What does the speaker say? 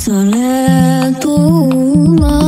それとは